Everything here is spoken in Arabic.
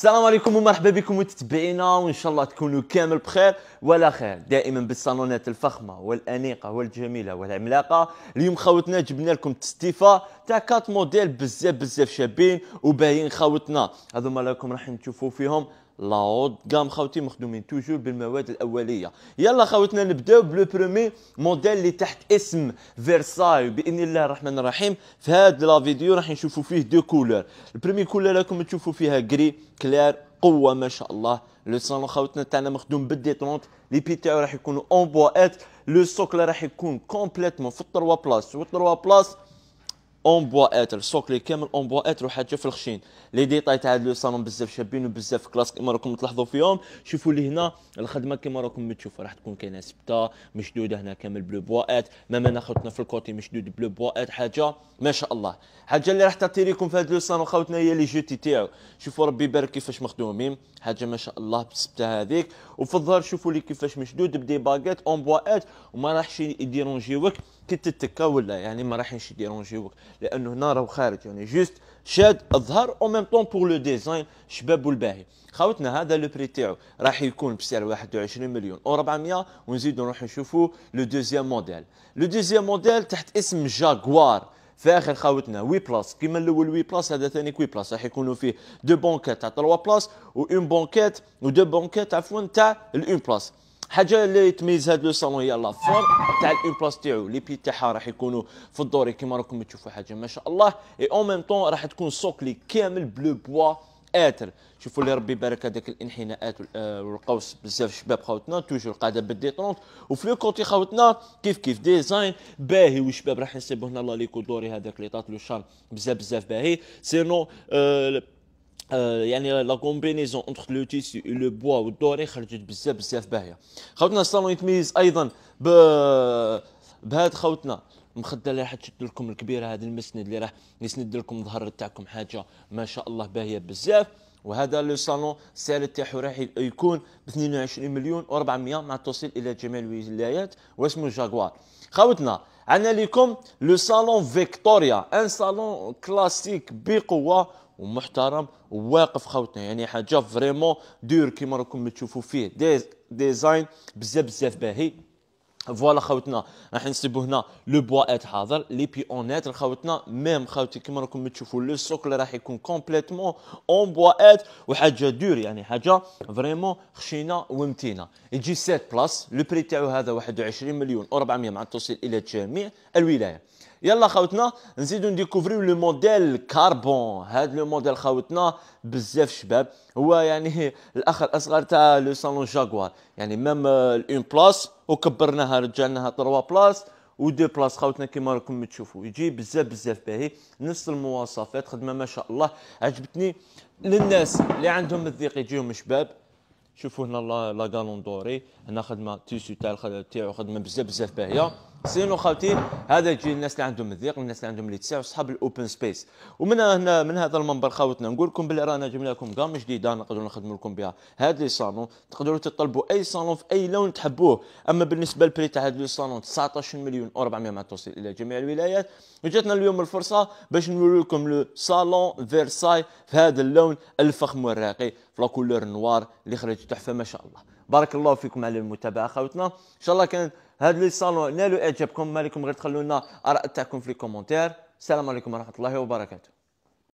السلام عليكم ومرحبا بكم متتبعينا وإن شاء الله تكونوا كامل بخير ولا خير. دائما بالصالونات الفخمة والأنيقة والجميلة والعملاقة. اليوم خوتنا جبنا لكم تستيفا تاع quatre modèles بزاف بزاف شابين وباهيين خوتنا. هذوما راكم راح تشوفوا فيهم. la haut de gamme خوتي مخدومين toujours بالمواد الاوليه يلا خوتنا نبداو ب le premier modèle اللي تحت اسم Versailles باذن الله الرحمن الرحيم في هذا la vidéo راح نشوفوا فيه deux couleurs ال premier couleur راكم تشوفوا فيها gris clair قوه ما شاء الله le salon خوتنا تاعنا مخدوم بال détente les pieds تاعو راح يكونوا en bois hêtre le socle راح يكون complètement في ال trois places وال trois places en bois hêtre. socle كامل en bois hêtre وحاجة في الخشين. les détails تاع le salon بزاف شابين وبزاف classe كيما راكم تلاحظوا فيهم. شوفوا لي هنا الخدمة كيما راكم تشوفوا راح تكون كاينة سبتة مشدودة هنا كامل ب le bois hêtre même ناخذنا في ال côté مشدود ب le bois hêtre حاجة ما شاء الله. حاجة اللي راح تعطيكم في هذا le salon خوتنا هي les côtés تاعو. شوفوا ربي يبارك كيفاش مخدومين. حاجة ما شاء الله بالسبته هذيك. وفي الظهر شوفوا لي كيفاش مشدود. ب des baguettes en bois hêtre وما راحش يديرونجيوك كي تتكا ولا يعني ما راحش يديرونجيوك لأنه هنا راهو خارج يعني juste شاد الظهر au même temps pour le design شباب والباهي. خاوتنا هذا le prix تاعو راح يكون بسعر 21 مليون و 400 ونزيدو نروح نشوفوا le deuxième modèle. le deuxième modèle تحت اسم جاكوار فاخر خاوتنا huit places كيما الأول huit places هذا ثاني huit places راح يكونوا فيه deux banquettes تاع 3 places و une banquette و deux banquettes عفوا تاع ال une place حاجة اللي تميز هذا le salon هي la forme تاع ال une place تاعو. les pieds تاعها راح يكونوا في ال doré كيما راكم تشوفوا حاجة ما شاء الله. et en même temps راح تكون socle كامل ب le bois hêtre شوفوا لي ربي يبارك هذاك الانحناءات آه، والقوس بزاف شباب خوتنا toujours قاعدة بال détente وفي le côté خوتنا كيف كيف؟ design باهي. وشباب راح نسيبو هنا لا ليكو doré هذاك اللي عطات le charme بزاف بزاف باهي. sinon آه يعني la combinaison entre le tissu le bois وال doré خرجت بزاف بزاف باهية. خوتنا الصالون يتميز أيضا ب بهاد خوتنا. مخدة اللي راح تشد لكم الكبيرة هذا المسند اللي راح يسند لكم الظهر تاعكم حاجة ما شاء الله باهية بزاف. وهذا le salon السعر تاعو راح يكون ب 22 مليون و400 مع التوصيل إلى جميع الولايات واسمه جاكوار خوتنا عندنا لكم le salon Victoria un salon classique بقوة ومحترم وواقف خوتنا. يعني حاجة vraiment dur كيما راكم تشوفوا فيه. design بزاف بزاف باهي. voilà خوتنا. راح نسيبو هنا le bois hêtre حاضر les pieds en hêtre خوتنا. même خوتي كيما راكم تشوفوا le socle راح يكون complètement en bois hêtre وحاجة dur يعني حاجة vraiment خشينة ومتينه يجي 7 places le prix تاعو هذا 21 مليون. و400 مع التوصيل إلى جميع الولايات يلا خوتنا نزيدو نديكوفريو le modèle Carbone. هذا le modèle خوتنا بزاف شباب. هو يعني الأخ الأصغر تاع le salon Jaguar يعني même une place وكبرناها رجعناها 3 places و deux places خوتنا كيما راكم تشوفوا يجي بزاف بزاف باهي. نفس المواصفات خدمة ما شاء الله. عجبتني للناس اللي عندهم الضيق يجيهم شباب. شوفوا هنا la galon doré هنا خدمة tissu تاع تاعو خدمة بزاف بزاف باهية. sinon خاوتي هذا يجي الناس اللي عندهم الضيق الناس اللي عندهم اللي تسع أصحاب ال open space. ومن هنا من هذا المنبر خاوتنا نقول لكم باللي رانا جبنا لكم gamme جديدة نقدروا نخدموا لكم بها. هذا les salons تقدروا تطلبوا أي صالون في أي لون تحبوه. أما بالنسبة لل prix تاع هذا les salons 19 مليون و400 مع التوصيل إلى جميع الولايات. وجاتنا اليوم الفرصة باش نوري لكم le salon Versailles في هذا اللون الفخم والراقي في la couleur noire اللي خرج تحفة ما شاء الله. بارك الله فيكم على المتابعة خوتنا إن شاء الله كان هذا لي صالون نالوا إعجابكم ما لكم غير تخلونا آراء تاعكم في لي كومونتير. السلام عليكم ورحمة الله وبركاته.